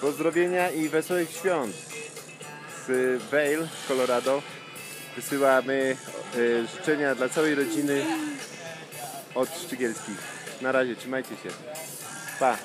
Pozdrowienia i wesołych świąt z Vail, Colorado. Wysyłamy e, życzenia dla całej rodziny od Szczygielskich. Na razie, trzymajcie się. Pa!